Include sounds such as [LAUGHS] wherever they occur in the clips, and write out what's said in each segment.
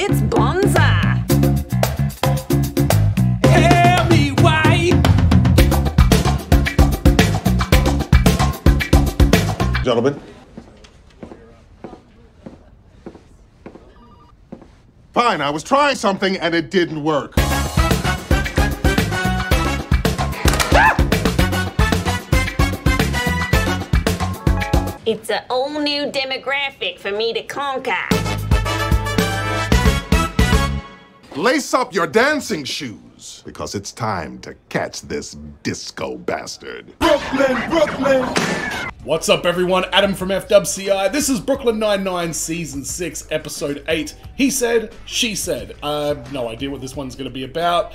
It's Bonza. Tell me why. Gentlemen. Fine, I was trying something and it didn't work. It's a all new demographic for me to conquer. Lace up your dancing shoes because it's time to catch this disco bastard. Brooklyn, Brooklyn. What's up, everyone? Adam from FWCI. This is Brooklyn Nine-Nine Season 6, Episode 8. He said, she said. I have no idea what this one's going to be about.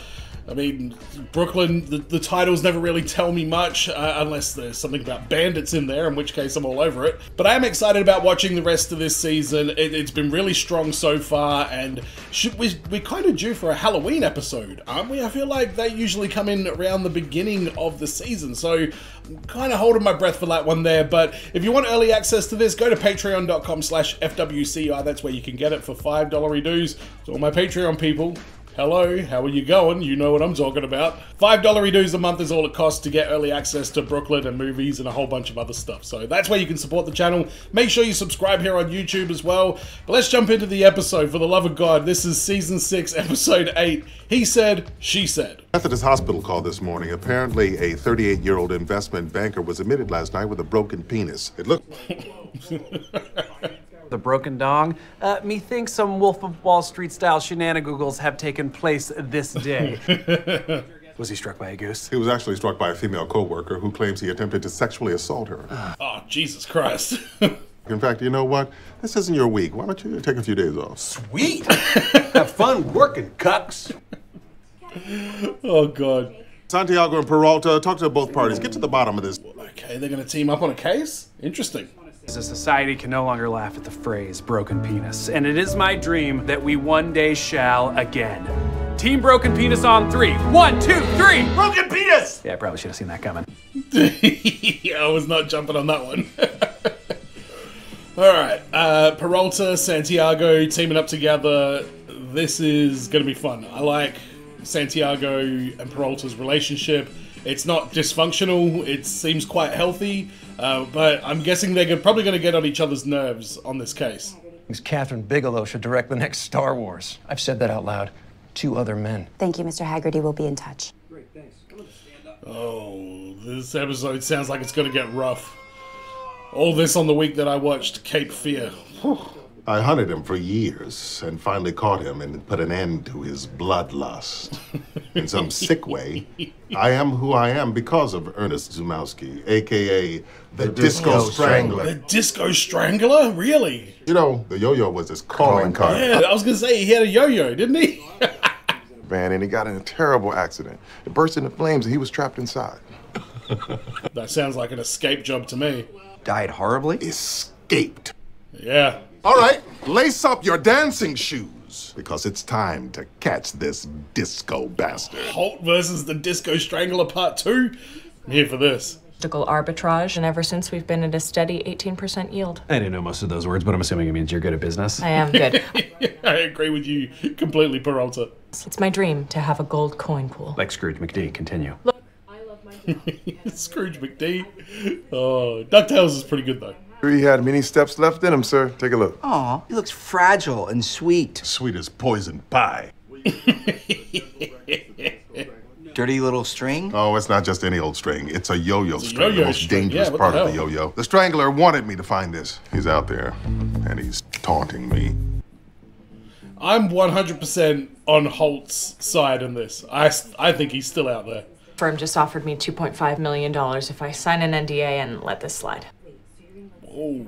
I mean, Brooklyn, the, the titles never really tell me much, uh, unless there's something about bandits in there, in which case I'm all over it. But I am excited about watching the rest of this season. It, has been really strong so far, and should we, we're kind of due for a Halloween episode, aren't we? I feel like they usually come in around the beginning of the season, so I'm kind of holding my breath for that one there. But if you want early access to this, go to patreon.com slash FWCI. That's where you can get it for $5 dues. To all my Patreon people, Hello, how are you going? You know what I'm talking about. $5 dues a month is all it costs to get early access to Brooklyn and movies and a whole bunch of other stuff. So that's where you can support the channel. Make sure you subscribe here on YouTube as well. But let's jump into the episode. For the love of God, this is season 6, [LAUGHS] episode 8. He said, she said. Methodist Hospital called this morning. Apparently, a 38 year old investment banker was admitted last night with a broken penis. It looked. [LAUGHS] the broken dong. Uh, methinks some Wolf of Wall Street style shenanigans have taken place this day. [LAUGHS] Was he struck by a goose? He was actually struck by a female co-worker who claims he attempted to sexually assault her. Oh, Jesus Christ. [LAUGHS] In fact, you know what? This isn't your week. Why don't you take a few days off? Sweet. Have fun working, cucks. oh, God. Santiago and Peralta, talk to both parties. Get to the bottom of this. Okay, they're going to team up on a case? Interesting. As a society can no longer laugh at the phrase broken penis, and it is my dream that we one day shall again. Team Broken Penis on three. One, two, three. Broken penis! Yeah, I probably should have seen that coming. yeah, [LAUGHS] I was not jumping on that one. [LAUGHS] All right, uh, Peralta, Santiago teaming up together. This is going to be fun. I like Santiago and Peralta's relationship. It's not dysfunctional. It seems quite healthy. Uh, but I'm guessing they're probably going to get on each other's nerves on this case. Kathryn Bigelow should direct the next Star Wars. I've said that out loud. Two other men. Thank you, Mr. Haggerty. We'll be in touch. Great, thanks. Oh, this episode sounds like it's going to get rough. All this on the week that I watched Cape Fear. Whew. I hunted him for years and finally caught him and put an end to his bloodlust. In some sick way, I am who I am because of Ernest Zumowski, aka the, the Disco, Disco Strangler. The Disco Strangler? Really? You know, the yo-yo was his calling card. Yeah, I was gonna say he had a yo-yo, didn't he? [LAUGHS] Van, and he got in a terrible accident. It burst into flames and he was trapped inside. that sounds like an escape job to me. Died horribly? Escaped. Yeah. All right, lace up your dancing shoes because it's time to catch this disco bastard. Holt versus the Disco Strangler Part 2? I'm here for this. Arbitrage, and ever since we've been at a steady 18% yield. I didn't know most of those words, but I'm assuming it means you're good at business. I am good. [LAUGHS] I agree with you completely, Peralta. It's my dream to have a gold coin pool. Like Scrooge McD, continue. Look, I love my Scrooge McD. Oh, DuckTales is pretty good, though. He had many steps left in him, sir. Take a look. Aw, he looks fragile and sweet. Sweet as poison pie. [LAUGHS] Dirty little string? Oh, it's not just any old string. It's a yo-yo It's a string, yo-yo the most string. dangerous Yeah, part the of the yo-yo. The Strangler wanted me to find this. He's out there, and he's taunting me. I'm 100% on Holt's side in this. I, I think he's still out there. Firm just offered me $2.5 million if I sign an NDA and let this slide. Oh,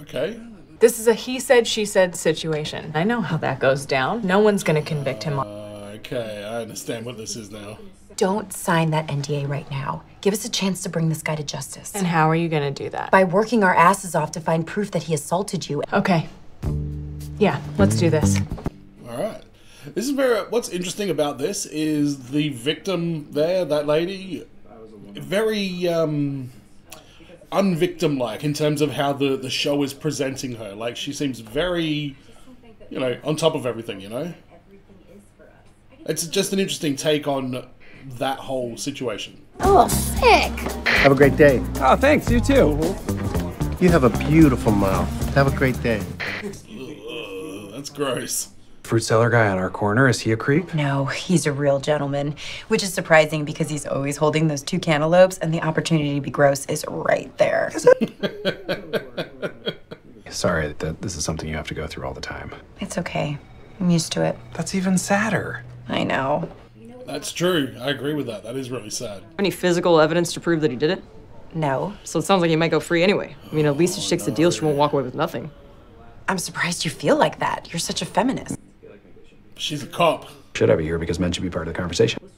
okay. This is a he said, she said situation. I know how that goes down. No one's gonna convict him. Uh, okay, I understand what this is now. Don't sign that NDA right now. Give us a chance to bring this guy to justice. And how are you gonna do that? By working our asses off to find proof that he assaulted you. Okay. Yeah, let's do this. All right. This is very. What's interesting about this is the victim there, that lady, very um, unvictim-like in terms of how the the show is presenting her. Like she seems very you know, on top of everything, you know? It's just an interesting take on that whole situation. Oh, sick. Have a great day. Oh, thanks. You too. You have a beautiful mouth. Have a great day. Ugh, that's gross. Fruit seller guy on our corner, is he a creep? No, he's a real gentleman, which is surprising because he's always holding those two cantaloupes, and the opportunity to be gross is right there. [LAUGHS] Sorry that this is something you have to go through all the time. It's okay. I'm used to it. That's even sadder. I know. That's true. I agree with that. That is really sad. Any physical evidence to prove that he did it? No. So it sounds like he might go free anyway. I mean, at least if she takes the deal, she won't walk away with nothing. I'm surprised you feel like that. You're such a feminist. She's a cop. Should have you here because men should be part of the conversation. [LAUGHS]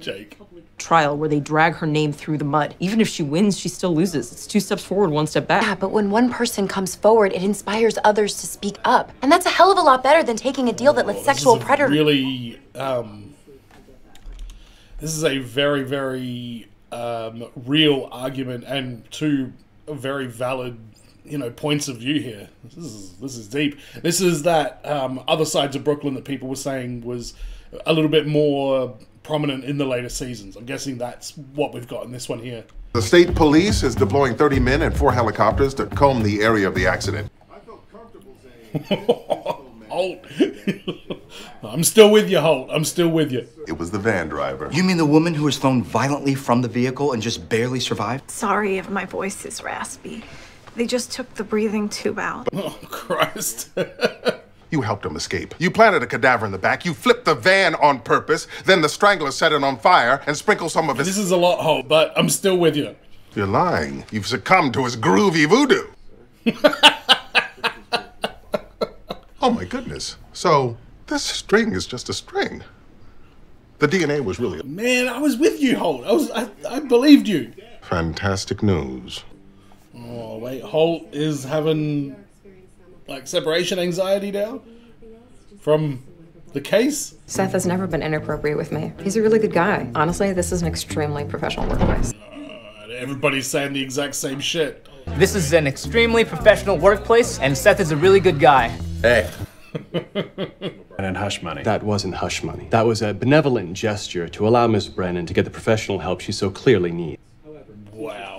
Jake. Trial where they drag her name through the mud. Even if she wins, she still loses. It's two steps forward, one step back. Yeah, but when one person comes forward, it inspires others to speak up. And that's a hell of a lot better than taking a deal that lets sexual this is a predators. Really, um, this is a very, very um, real argument and two very valid, you know, points of view here. This is this is deep. This is that um, other sides of Brooklyn that people were saying was a little bit more prominent in the later seasons. I'm guessing that's what we've got in this one here. The state police is deploying 30 men and four helicopters to comb the area of the accident. I felt comfortable saying. [LAUGHS] Holt. [LAUGHS] I'm still with you, Holt. I'm still with you. It was the van driver. You mean the woman who was thrown violently from the vehicle and just barely survived? Sorry if my voice is raspy. They just took the breathing tube out. [LAUGHS] Oh, Christ. [LAUGHS] You helped him escape. You planted a cadaver in the back. You flipped the van on purpose. Then the strangler set it on fire and sprinkled some of his. This is a lot, Holt, but I'm still with you. You're lying. You've succumbed to his groovy voodoo. [LAUGHS] oh my goodness. So this string is just a string. The DNA was really Man, I was with you, Holt. I was I, I believed you. fantastic news. Oh wait, Holt is having like separation anxiety now from the case. Seth has never been inappropriate with me. He's a really good guy. Honestly, this is an extremely professional workplace. Uh, everybody's saying the exact same shit. This is an extremely professional workplace, and Seth is a really good guy. Hey. [LAUGHS] And hush money. That wasn't hush money. That was a benevolent gesture to allow Miss Brennan to get the professional help she so clearly needs. Wow.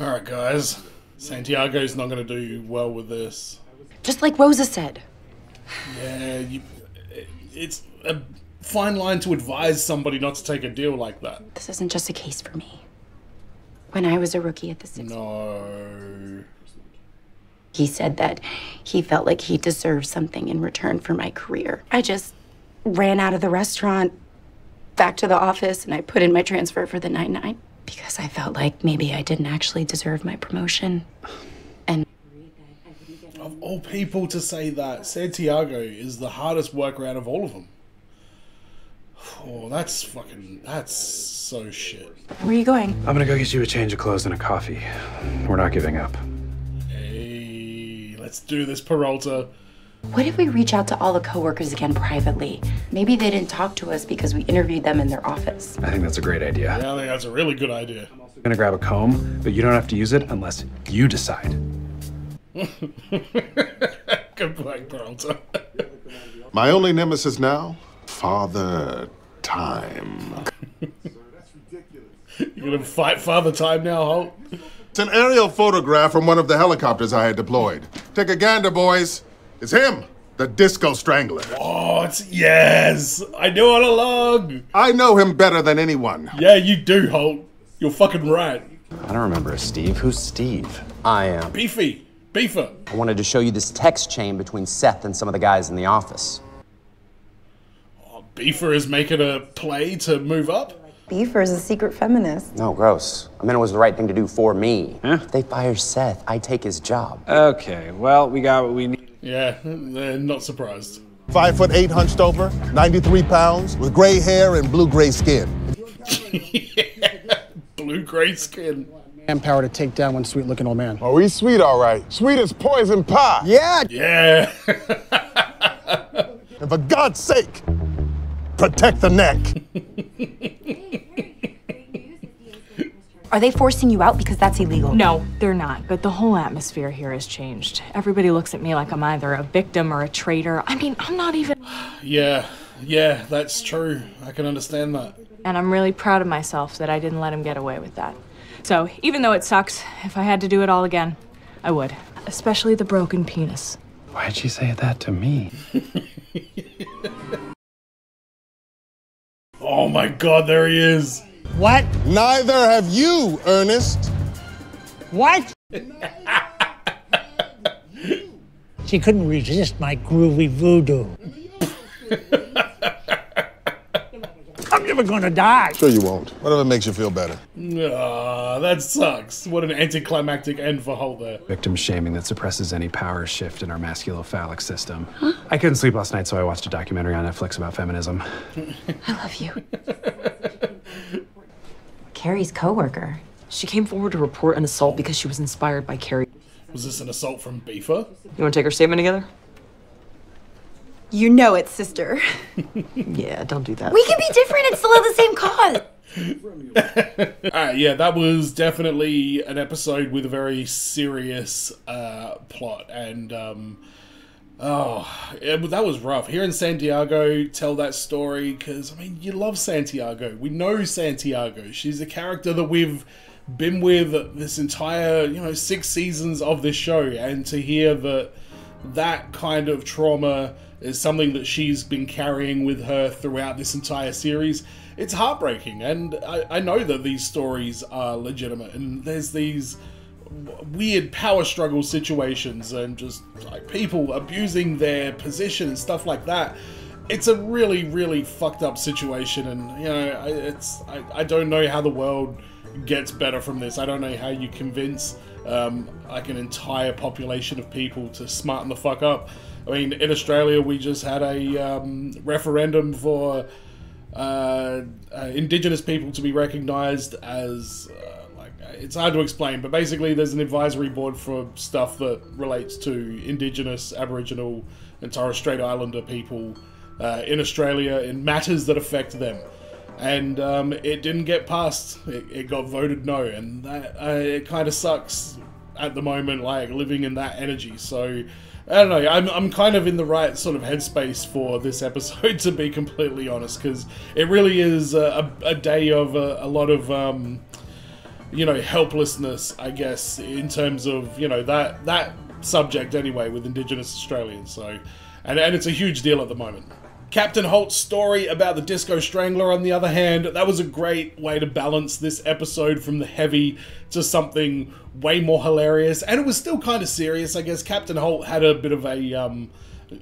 All right, guys. Santiago's not going to do well with this. Just like Rosa said. Yeah, you, it's a fine line to advise somebody not to take a deal like that. This isn't just a case for me. When I was a rookie at the Six, No. he said that he felt like he deserved something in return for my career. I just ran out of the restaurant, back to the office, and I put in my transfer for the 9 9 because I felt like maybe I didn't actually deserve my promotion. And Of all people to say that, Santiago is the hardest worker out of all of them. Oh, that's fucking. That's so shit. where are you going? I'm gonna go get you a change of clothes and a coffee. We're not giving up. Hey, let's do this, Peralta. What if we reach out to all the coworkers again privately? Maybe they didn't talk to us because we interviewed them in their office. I think that's a great idea. Yeah, I think that's a really good idea. I'm gonna grab a comb, but you don't have to use it unless you decide. [LAUGHS] Good point, Peralta. [LAUGHS] My only nemesis now, Father Time. Sorry, that's ridiculous. You're gonna fight Father Time now, Holt? It's an aerial photograph from one of the helicopters I had deployed. Take a gander, boys. It's him, the Disco Strangler. Oh, it's yes. I knew all along. I know him better than anyone. Yeah, you do, Holt. You're fucking right. I don't remember a Steve. Who's Steve? I am. Beefy. Beefer. I wanted to show you this text chain between Seth and some of the guys in the office. Oh, Beefer is making a play to move up. Beefer is a secret feminist. No, gross. I mean, it was the right thing to do for me. If they fire Seth, I take his job. Okay, well, we got what we need. Yeah, they're not surprised. Five foot eight, hunched over, 93 pounds, with gray hair and blue gray skin. [LAUGHS] Blue gray skin. Manpower to take down one sweet looking old man. Oh, he's sweet, all right. Sweet as poison pie. Yeah. Yeah. [LAUGHS] and for God's sake, protect the neck. [LAUGHS] Are they forcing you out because that's illegal? No, they're not. But the whole atmosphere here has changed. Everybody looks at me like I'm either a victim or a traitor. I mean, I'm not even. [SIGHS] Yeah, yeah, that's true. I can understand that. And I'm really proud of myself that I didn't let him get away with that. So, even though it sucks, if I had to do it all again, I would. Especially the broken penis. Why'd she say that to me? [LAUGHS] Oh my god, there he is. What? Neither have you, Ernest. What? she couldn't resist my groovy voodoo. I'm never gonna die. Sure you won't. Whatever makes you feel better. Ah, that sucks. What an anticlimactic end for Holt there. Victim shaming that suppresses any power shift in our masculophallic system. I couldn't sleep last night, so I watched a documentary on Netflix about feminism. [LAUGHS] I love you. [LAUGHS] Carrie's coworker. She came forward to report an assault because she was inspired by Carrie. Was this an assault from Beefer? You want to take her statement together? You know it, sister. [LAUGHS] yeah, don't do that. We can be different and still have the same cause. [LAUGHS] Alright, yeah, that was definitely an episode with a very serious uh, plot, and um, oh, it, that was rough. Hearing Santiago tell that story, because I mean, you love Santiago. We know Santiago. She's a character that we've been with this entire, you know, six seasons of this show, and to hear that that kind of trauma is something that she's been carrying with her throughout this entire series. It's heartbreaking, and I, I know that these stories are legitimate, and there's these weird power struggle situations and just like people abusing their position and stuff like that. It's a really, really fucked up situation, and you know, it's I, I don't know how the world gets better from this. I don't know how you convince um, like an entire population of people to smarten the fuck up. I mean, in Australia, we just had a um, referendum for uh, uh, Indigenous people to be recognised as uh, it's hard to explain, but basically, there's an advisory board for stuff that relates to Indigenous, Aboriginal, and Torres Strait Islander people uh, in Australia in matters that affect them and um, it didn't get passed. It, it got voted no, and that uh, it kind of sucks at the moment, like living in that energy. So I don't know. I'm I'm kind of in the right sort of headspace for this episode, [LAUGHS] to be completely honest, because it really is a, a, a day of a, a lot of. Um, you know, helplessness, I guess, in terms of, you know, that that subject anyway with Indigenous Australians. So, and, and it's a huge deal at the moment. Captain Holt's story about the Disco Strangler, on the other hand, that was a great way to balance this episode from the heavy to something way more hilarious. And it was still kind of serious. I guess Captain Holt had a bit of a, um,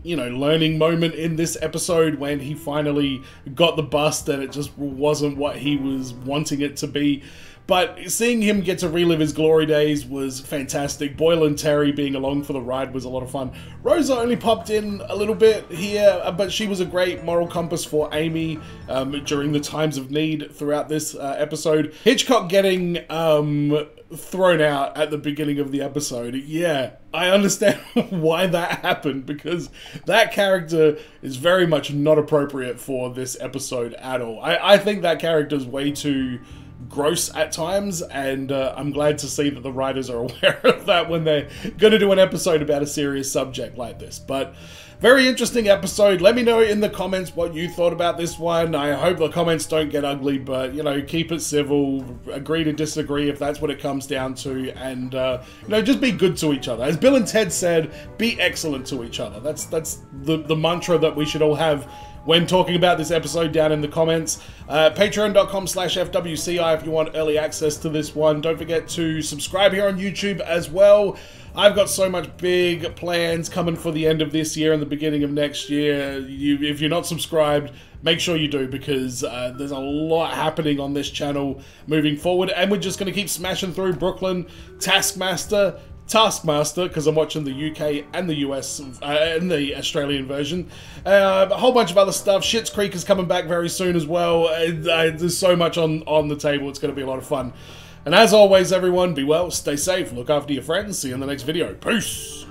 you know, learning moment in this episode when he finally got the bust and it just wasn't what he was wanting it to be. But seeing him get to relive his glory days was fantastic. Boyle and Terry being along for the ride was a lot of fun. Rosa only popped in a little bit here, uh, but she was a great moral compass for Amy um, during the times of need throughout this uh, episode. Hitchcock getting um, thrown out at the beginning of the episode. Yeah, I understand [LAUGHS] why that happened because that character is very much not appropriate for this episode at all. I, I think that character is way too gross at times, and uh, I'm glad to see that the writers are [LAUGHS] aware of that when they're going to do an episode about a serious subject like this. But very interesting episode. Let me know in the comments what you thought about this one. I hope the comments don't get ugly, but you know, keep it civil. Agree to disagree if that's what it comes down to, and uh, you know, just be good to each other. As Bill and Ted said, be excellent to each other. That's that's the the mantra that we should all have when talking about this episode down in the comments. Uh, Patreon.com slash FWCI if you want early access to this one. Don't forget to subscribe here on YouTube as well. I've got so much big plans coming for the end of this year and the beginning of next year. You, if you're not subscribed, make sure you do because uh, there's a lot happening on this channel moving forward, and we're just going to keep smashing through Brooklyn, Taskmaster, Taskmaster because I'm watching the UK and the US uh, and the Australian version. Uh, a whole bunch of other stuff. Schitt's Creek is coming back very soon as well. Uh, there's so much on on the table. It's going to be a lot of fun. And as always, everyone, be well, stay safe, look after your friends. See you in the next video. Peace.